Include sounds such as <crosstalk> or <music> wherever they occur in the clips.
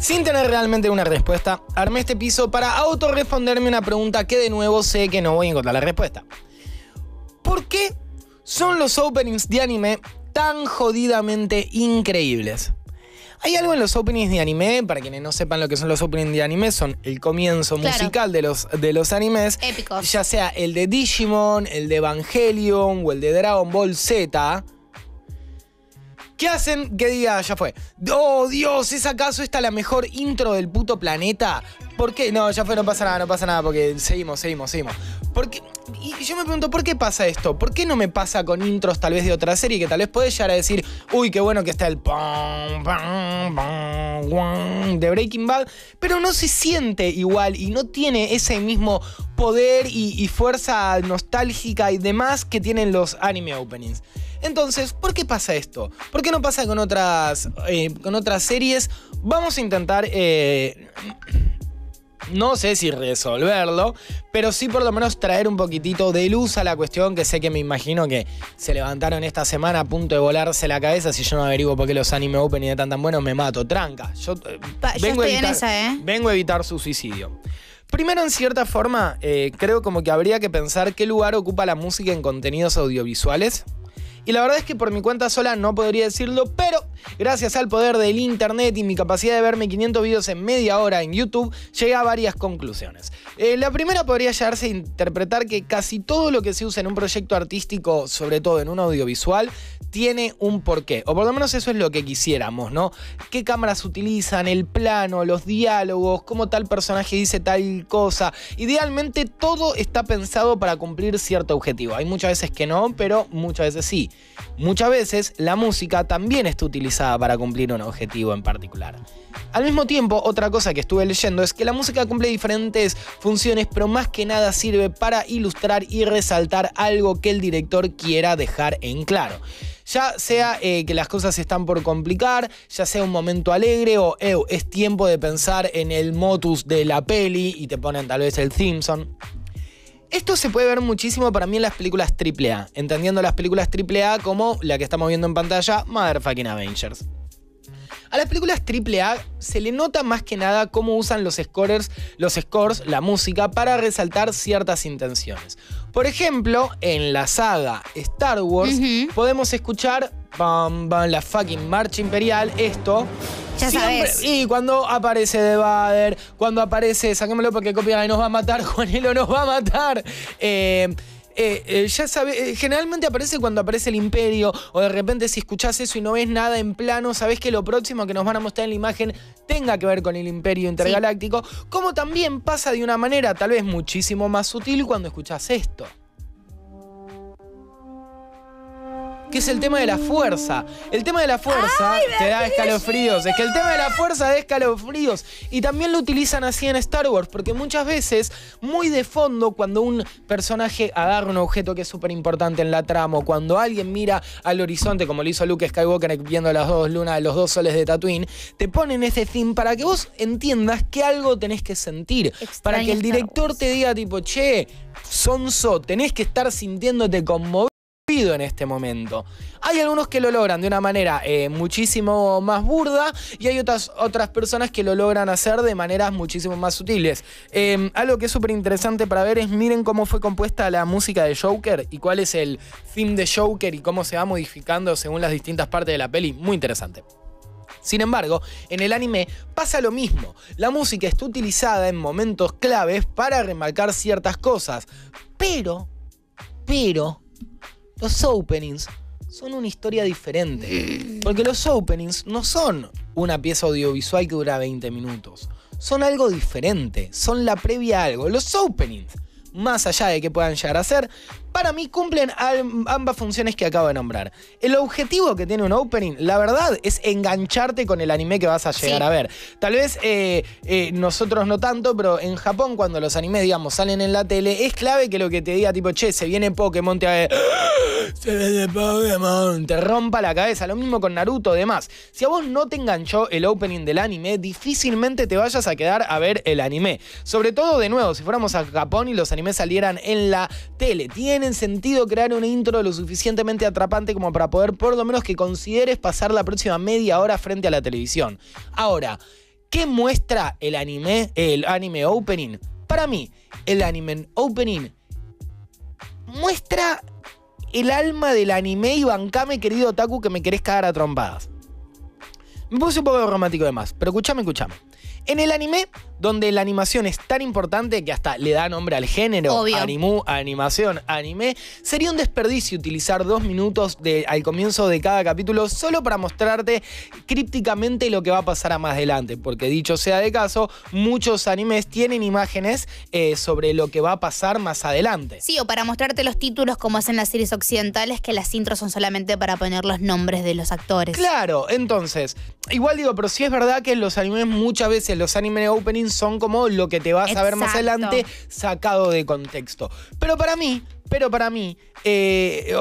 Sin tener realmente una respuesta, armé este piso para autorresponderme una pregunta que de nuevo sé que no voy a encontrar la respuesta. ¿Por qué son los openings de anime tan jodidamente increíbles? Hay algo en los openings de anime, para quienes no sepan lo que son los openings de anime, son el comienzo Claro. musical de los, de los animes. Épicos. Ya sea el de Digimon, el de Evangelion o el de Dragon Ball Z. ¿Qué hacen que diga, ya fue? Oh, Dios, ¿es acaso esta la mejor intro del puto planeta? ¿Por qué? No, ya fue, no pasa nada, no pasa nada, porque seguimos, seguimos, seguimos. ¿Por qué? Y yo me pregunto, ¿por qué pasa esto? ¿Por qué no me pasa con intros tal vez de otra serie que tal vez puedes llegar a decir, uy, qué bueno que está el de Breaking Bad, pero no se siente igual y no tiene ese mismo poder y, y fuerza nostálgica y demás que tienen los anime openings? Entonces, ¿por qué pasa esto? ¿Por qué no pasa con otras, eh, con otras series? Vamos a intentar, eh, no sé si resolverlo, pero sí por lo menos traer un poquitito de luz a la cuestión que sé que me imagino que se levantaron esta semana a punto de volarse la cabeza. Si yo no averiguo por qué los anime open y de tan tan buenos, me mato. Tranca. Yo, eh, yo vengo, a estoy en evitar, esa, ¿eh? vengo a evitar su suicidio. Primero, en cierta forma, eh, creo como que habría que pensar qué lugar ocupa la música en contenidos audiovisuales. Y la verdad es que por mi cuenta sola no podría decirlo, pero gracias al poder del internet y mi capacidad de verme 500 videos en media hora en YouTube, llegué a varias conclusiones. Eh, la primera podría llegarse a interpretar que casi todo lo que se usa en un proyecto artístico, sobre todo en un audiovisual, tiene un porqué. O por lo menos eso es lo que quisiéramos, ¿no? ¿Qué cámaras utilizan? El plano, los diálogos, cómo tal personaje dice tal cosa. Idealmente todo está pensado para cumplir cierto objetivo. Hay muchas veces que no, pero muchas veces sí. Muchas veces la música también está utilizada para cumplir un objetivo en particular. Al mismo tiempo, otra cosa que estuve leyendo es que la música cumple diferentes funciones, pero más que nada sirve para ilustrar y resaltar algo que el director quiera dejar en claro. Ya sea eh, que las cosas están por complicar, ya sea un momento alegre o "Ew, es tiempo de pensar en el motus de la peli y te ponen tal vez el Simpson. Esto se puede ver muchísimo para mí en las películas AAA, entendiendo las películas AAA como la que estamos viendo en pantalla, Motherfucking Avengers. A las películas AAA se le nota más que nada cómo usan los scores, los scores, la música, para resaltar ciertas intenciones. Por ejemplo, en la saga Star Wars podemos escuchar pam, pam, la fucking marcha imperial, esto. Ya sabes. Y cuando aparece The Vader, cuando aparece, saquémoslo porque copia y nos va a matar, <laughs> Juanelo nos va a matar. Eh, eh, eh, ya sabe, eh, generalmente aparece cuando aparece el imperio o de repente si escuchás eso y no ves nada en plano, sabés que lo próximo que nos van a mostrar en la imagen tenga que ver con el imperio intergaláctico, como también pasa de una manera tal vez muchísimo más sutil cuando escuchás esto. Que es el tema de la fuerza. El tema de la fuerza te da escalofríos. Es que el tema de la fuerza da escalofríos. Y también lo utilizan así en Star Wars. Porque muchas veces, muy de fondo, cuando un personaje agarra un objeto que es súper importante en la trama, o cuando alguien mira al horizonte, como lo hizo Luke Skywalker viendo las dos lunas, los dos soles de Tatooine, te ponen ese theme para que vos entiendas que algo tenés que sentir. para que el director te diga, tipo, che, sonso, tenés que estar sintiéndote conmovido en este momento. Hay algunos que lo logran de una manera eh, muchísimo más burda y hay otras, otras personas que lo logran hacer de maneras muchísimo más sutiles. Eh, algo que es súper interesante para ver es miren cómo fue compuesta la música de Joker y cuál es el theme de Joker y cómo se va modificando según las distintas partes de la peli. Muy interesante. Sin embargo, en el anime pasa lo mismo. La música está utilizada en momentos claves para remarcar ciertas cosas. Pero, pero, los openings son una historia diferente. Porque los openings no son una pieza audiovisual que dura 20 minutos. Son algo diferente. Son la previa a algo. Los openings, más allá de que puedan llegar a ser, para mí cumplen am- ambas funciones que acabo de nombrar. El objetivo que tiene un opening, la verdad, es engancharte con el anime que vas a llegar Sí. a ver. Tal vez eh, eh, nosotros no tanto, pero en Japón cuando los animes, digamos, salen en la tele, es clave que lo que te diga tipo, che, se viene Pokémon, te Se viene Pokémon, te rompa la cabeza. Lo mismo con Naruto, demás. Si a vos no te enganchó el opening del anime, difícilmente te vayas a quedar a ver el anime. Sobre todo, de nuevo, si fuéramos a Japón y los animes salieran en la tele. Tienen sentido crear una intro lo suficientemente atrapante como para poder, por lo menos, que consideres pasar la próxima media hora frente a la televisión. Ahora, ¿Qué muestra el anime, el anime opening? Para mí, el anime opening muestra el alma del anime y bancame, querido Taku, que me querés cagar a trompadas. Me puse un poco romántico de más, pero escúchame, escúchame. En el anime, donde la animación es tan importante que hasta le da nombre al género, Obvio. animu, animación, anime, sería un desperdicio utilizar dos minutos de- al comienzo de cada capítulo solo para mostrarte crípticamente lo que va a pasar a más adelante. Porque dicho sea de caso, muchos animes tienen imágenes eh, sobre lo que va a pasar más adelante. Sí, o para mostrarte los títulos como hacen las series occidentales, que las intros son solamente para poner los nombres de los actores. Claro, entonces, igual digo, pero sí es verdad que los animes muchas veces, los anime openings son como lo que te vas a ver más adelante sacado de contexto. Pero para mí, pero para mí, eh,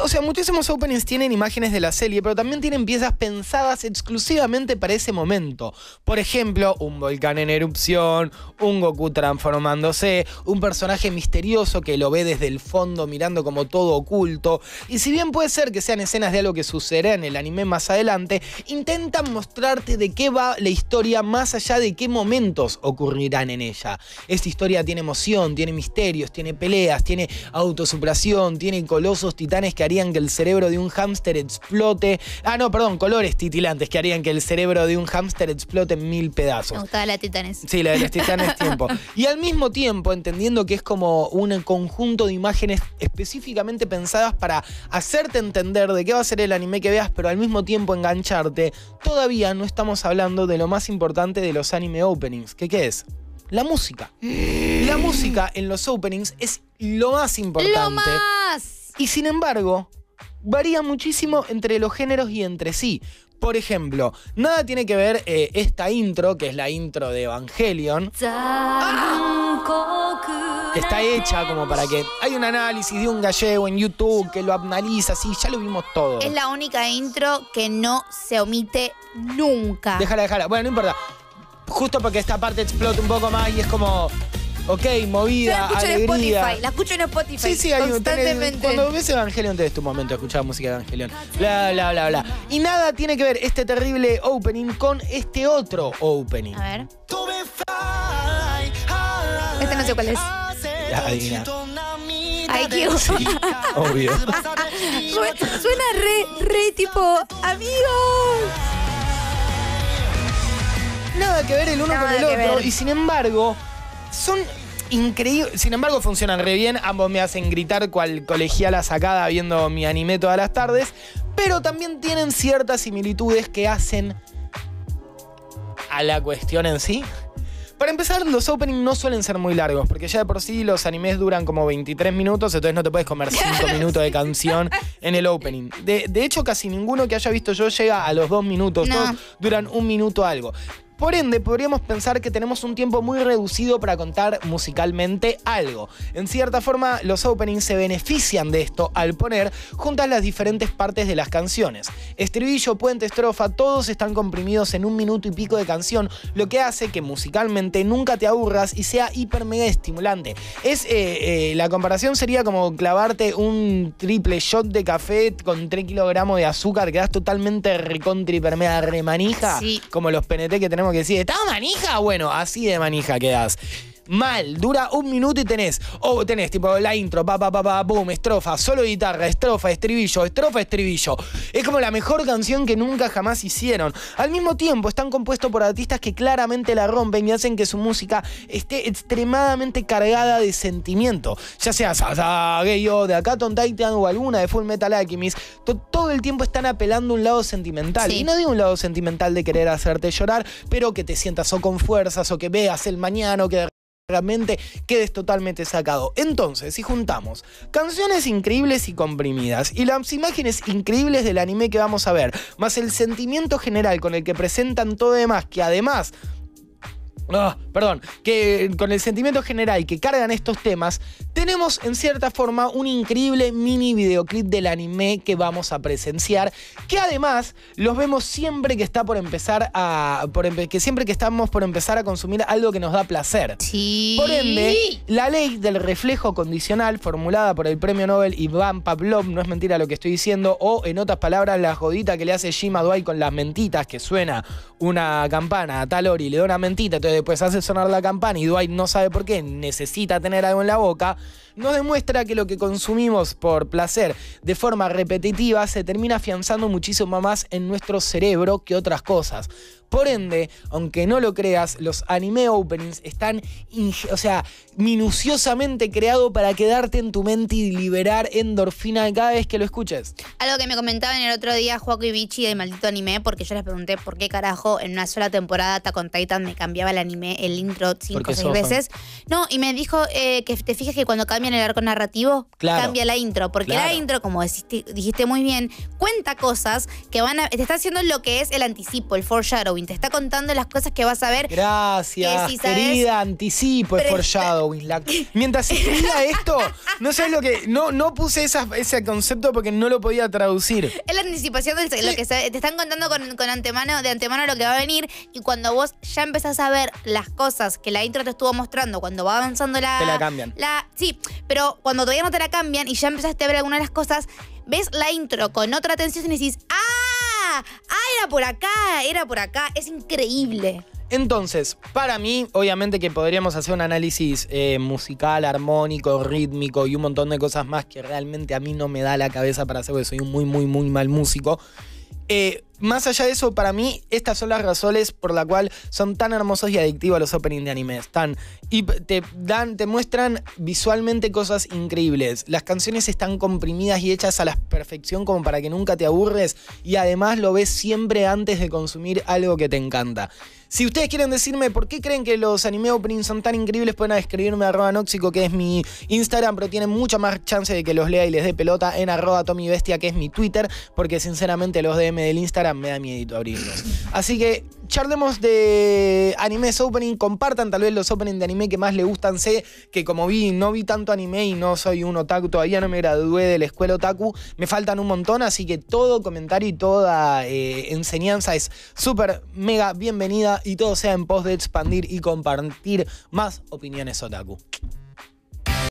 o sea, muchísimos openings tienen imágenes de la serie, pero también tienen piezas pensadas exclusivamente para ese momento. Por ejemplo, un volcán en erupción, un Goku transformándose, un personaje misterioso que lo ve desde el fondo mirando como todo oculto. Y si bien puede ser que sean escenas de algo que sucederá en el anime más adelante, intentan mostrarte de qué va la historia más allá de qué momentos ocurrirán en ella. Esta historia tiene emoción, tiene misterios, tiene peleas, tiene autosuperación, tiene colosos titanes que harían que el cerebro de un hámster explote. Ah, no, perdón, colores titilantes que harían que el cerebro de un hámster explote en mil pedazos. Me gustaba la Titanes. Sí, la de los titanes tiempo. <laughs> Y al mismo tiempo, entendiendo que es como un conjunto de imágenes específicamente pensadas para hacerte entender de qué va a ser el anime que veas, pero al mismo tiempo engancharte, todavía no estamos hablando de lo más importante de los anime openings. ¿Qué, qué es? La música. La música en los openings es lo más importante. ¡Lo más! Y sin embargo, varía muchísimo entre los géneros y entre sí. Por ejemplo, nada tiene que ver eh, esta intro, que es la intro de Evangelion, que está hecha como para que hay un análisis de un gallego en YouTube que lo analiza, sí, ya lo vimos todo. Es la única intro que no se omite nunca. Déjala, déjala. Bueno, no importa. Justo porque esta parte explota un poco más y es como, ok, Yo la movida, escucho en alegría. Spotify, la escucho en Spotify Sí, sí, hay un- tenés- constantemente. cuando ves Evangelion tenés tu momento de escuchar música de Evangelion. Bla, bla, bla, bla. Y nada tiene que ver este terrible opening con este otro opening. A ver. Este no sé cuál es. Adivina. Sí, obvio. <laughs> Suena, suena re, re tipo, amigos. Nada que ver el uno Nada con el que otro. ver. Y sin embargo, son increíbles. Sin embargo, funcionan re bien. Ambos me hacen gritar cual colegiala sacada viendo mi anime todas las tardes. Pero también tienen ciertas similitudes que hacen a la cuestión en sí. Para empezar, los openings no suelen ser muy largos, porque ya de por sí los animes duran como 23 minutos, entonces no te puedes comer 5 <laughs> minutos de canción en el opening. De, de hecho, casi ninguno que haya visto yo llega a los 2 minutos, No. todos duran un minuto algo. Por ende, podríamos pensar que tenemos un tiempo muy reducido para contar musicalmente algo. En cierta forma, los openings se benefician de esto al poner juntas las diferentes partes de las canciones. Estribillo, puente, estrofa, todos están comprimidos en un minuto y pico de canción, lo que hace que musicalmente nunca te aburras y sea hiper mega estimulante. Es, eh, eh, la comparación sería como clavarte un triple shot de café con 3 kilogramos de azúcar, quedas totalmente recontra hiper mega remanija, Sí. como los PNT que tenemos que decir, ¿está manija? Bueno, así de manija quedas. Mal, dura un minuto y tenés, o tenés tipo la intro, pa, pa, pa, pa, boom, estrofa, solo guitarra, estrofa, estribillo, estrofa, estribillo. Es como la mejor canción que nunca jamás hicieron. Al mismo tiempo, están compuestos por artistas que claramente la rompen y hacen que su música esté extremadamente cargada de sentimiento. Ya sea Sasageyo de Attack on Titan o alguna de Full Metal Alchemist, to- todo el tiempo están apelando a un lado sentimental. Sí. Y no digo un lado sentimental de querer hacerte llorar, pero que te sientas o con fuerzas o que veas el mañana o que de realmente quedes totalmente sacado. Entonces, si juntamos canciones increíbles y comprimidas y las imágenes increíbles del anime que vamos a ver, más el sentimiento general con el que presentan todo demás, que además Ah, perdón, que con el sentimiento general que cargan estos temas, tenemos en cierta forma un increíble mini videoclip del anime que vamos a presenciar, que además los vemos siempre que está por empezar a que siempre que estamos por empezar a consumir algo que nos da placer. Sí. Por ende, la ley del reflejo condicional formulada por el premio Nobel Iván Pavlov, no es mentira lo que estoy diciendo, o en otras palabras la jodita que le hace Jim Dwight con las mentitas que suena una campana a tal hora y le da una mentita, entonces después hace sonar la campana y Dwight no sabe por qué, necesita tener algo en la boca, nos demuestra que lo que consumimos por placer de forma repetitiva se termina afianzando muchísimo más en nuestro cerebro que otras cosas. Por ende, aunque no lo creas, los anime openings están, o sea, minuciosamente creados para quedarte en tu mente y liberar endorfina cada vez que lo escuches. Algo que me comentaban el otro día Joaquín y Bichi del maldito anime, porque yo les pregunté por qué carajo en una sola temporada Attack on Titan me cambiaba el anime, el intro cinco o seis veces. No, y me dijo eh, que te fijas que cuando cambian el arco narrativo, cambia la intro. Porque la intro, como dijiste, dijiste muy bien, cuenta cosas que van a. te está haciendo lo que es el anticipo, el foreshadowing te está contando las cosas que vas a ver. Gracias, querida, anticipo el foreshadowing. <laughs> mientras escribía <laughs> esto, no sé lo que. No, no puse ese concepto porque no lo podía traducir. Es la anticipación de lo que te están contando con, antemano, de antemano lo que va a venir. Y cuando vos ya empezás a ver las cosas que la intro te estuvo mostrando, cuando va avanzando la. Te la cambian. La, sí, pero cuando todavía no te la cambian y ya empezaste a ver algunas de las cosas, ves la intro con otra atención y decís, ¡ah! ¡Ah! Era por acá, era por acá. Es increíble. Entonces, para mí, obviamente que podríamos hacer un análisis eh, musical, armónico, rítmico y un montón de cosas más que realmente a mí no me da la cabeza para hacer, porque soy un muy, muy, muy mal músico. Eh, más allá de eso, para mí, estas son las razones por la cual son tan hermosos y adictivos los openings de anime. Están, y te dan, te muestran visualmente cosas increíbles. Las canciones están comprimidas y hechas a la perfección como para que nunca te aburres. Y además lo ves siempre antes de consumir algo que te encanta. Si ustedes quieren decirme por qué creen que los anime openings son tan increíbles, pueden escribirme a noxico, que es mi Instagram, pero tienen mucha más chance de que los lea y les dé pelota en arroba Bestia, que es mi Twitter, porque sinceramente los DM del Instagram me da miedo abrirlos. Así que charlemos de animes opening, compartan tal vez los openings de anime que más les gustan. Sé que como vi, no vi tanto anime y no soy un otaku, todavía no me gradué de la escuela otaku, me faltan un montón, así que todo comentario y toda eh, enseñanza es súper mega bienvenida y todo sea en pos de expandir y compartir más opiniones otaku.